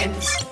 hands.